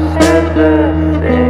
Said the things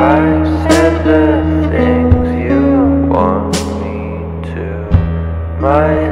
I said the things you want me to. Might